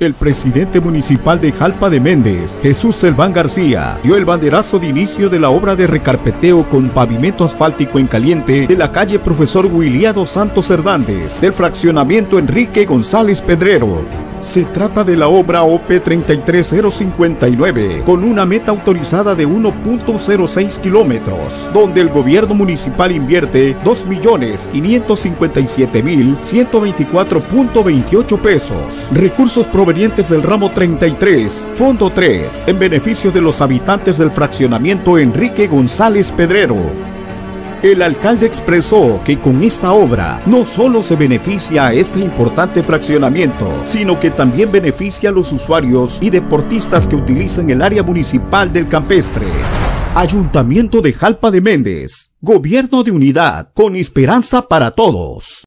El presidente municipal de Jalpa de Méndez, Jesús Selván García, dio el banderazo de inicio de la obra de recarpeteo con pavimento asfáltico en caliente de la calle Profesor Williado Santos Hernández, del fraccionamiento Enrique González Pedrero. Se trata de la obra OP 33059, con una meta autorizada de 1.06 kilómetros, donde el gobierno municipal invierte 2.057.124.28 pesos. Recursos provenientes del ramo 33, Fondo 3, en beneficio de los habitantes del fraccionamiento Enrique González Pedrero. El alcalde expresó que con esta obra no solo se beneficia a este importante fraccionamiento, sino que también beneficia a los usuarios y deportistas que utilizan el área municipal del campestre. Ayuntamiento de Jalpa de Méndez, Gobierno de Unidad, con esperanza para todos.